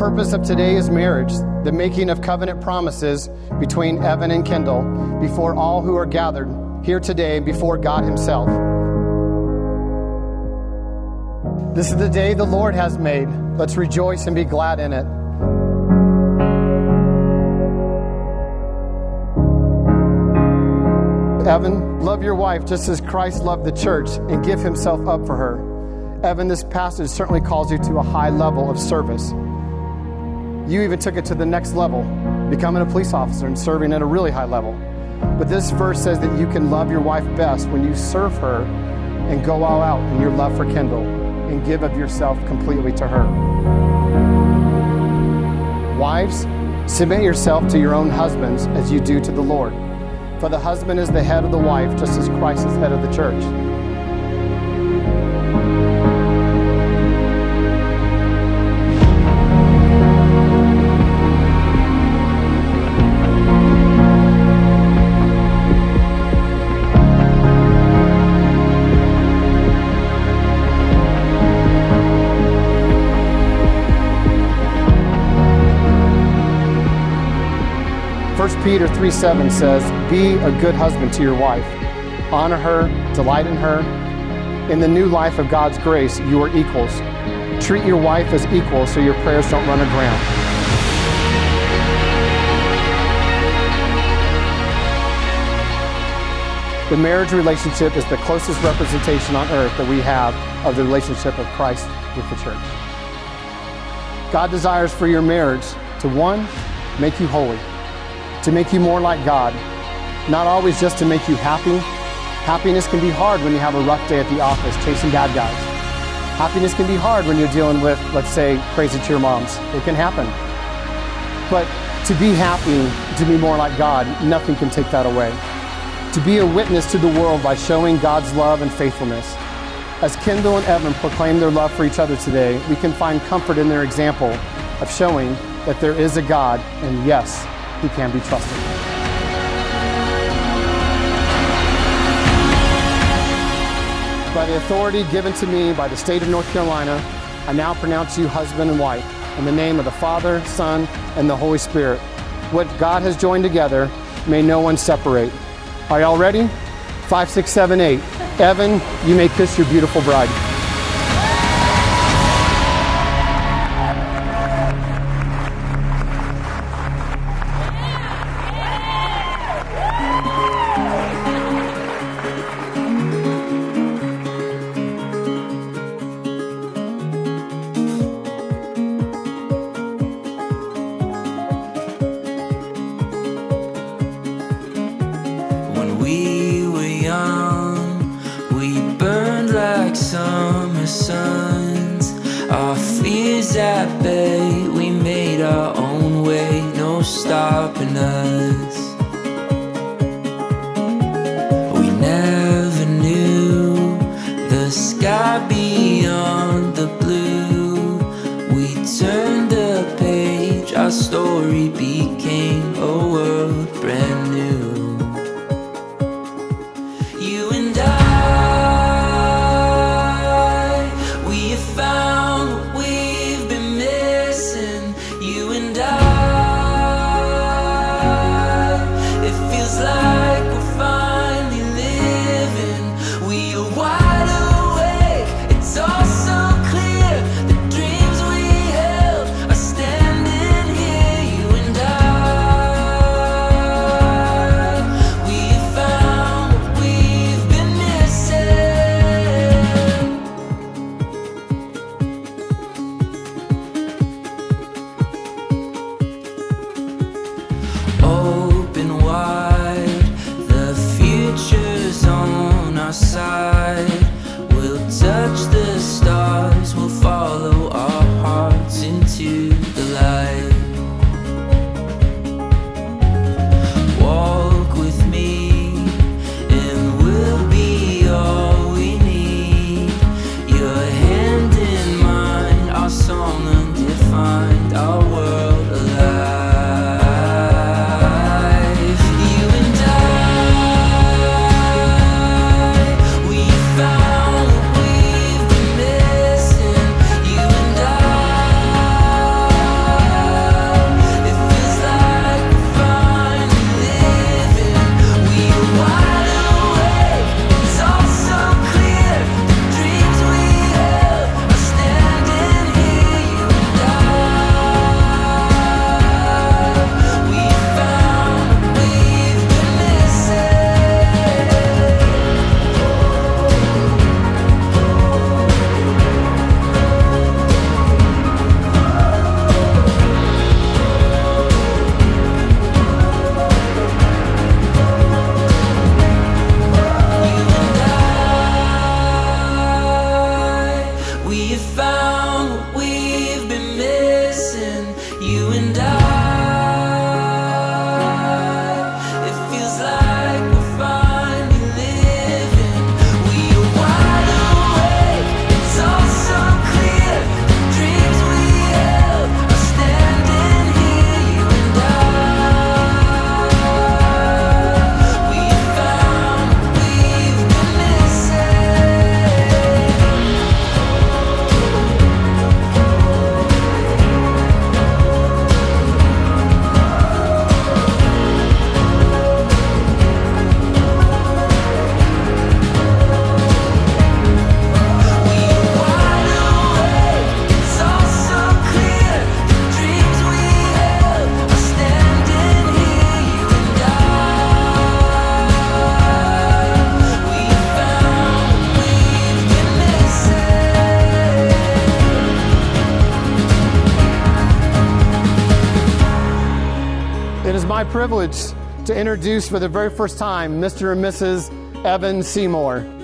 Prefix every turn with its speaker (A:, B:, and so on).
A: purpose of today is marriage, the making of covenant promises between Evan and Kendyl before all who are gathered here today before God Himself. This is the day the Lord has made. Let's rejoice and be glad in it. Evan, love your wife just as Christ loved the church and give himself up for her. Evan, this passage certainly calls you to a high level of service. You even took it to the next level, becoming a police officer and serving at a really high level. But this verse says that you can love your wife best when you serve her and go all out in your love for Kendyl and give of yourself completely to her. Wives, submit yourself to your own husbands as you do to the Lord. For the husband is the head of the wife, just as Christ is head of the church. Peter 3 7 says, Be a good husband to your wife. Honor her, delight in her. In the new life of God's grace, you are equals. Treat your wife as equal so your prayers don't run aground. The marriage relationship is the closest representation on earth that we have of the relationship of Christ with the church. God desires for your marriage to one, make you holy to make you more like God, not always just to make you happy. Happiness can be hard when you have a rough day at the office chasing bad guys. Happiness can be hard when you're dealing with, let's say, crazy cheer moms. It can happen. But to be happy, to be more like God, nothing can take that away. To be a witness to the world by showing God's love and faithfulness. As Kendyl and Evan proclaim their love for each other today, we can find comfort in their example of showing that there is a God, and yes, he can be trusted. By the authority given to me by the state of North Carolina, I now pronounce you husband and wife in the name of the Father, Son, and the Holy Spirit. What God has joined together, may no one separate. Are y'all ready? Five, six, seven, eight. Evan, you may kiss your beautiful bride.
B: sons. Our fears at bay, we made our own way, no stopping us.
A: Privilege to introduce for the very first time Mr. and Mrs. Evan Seymour.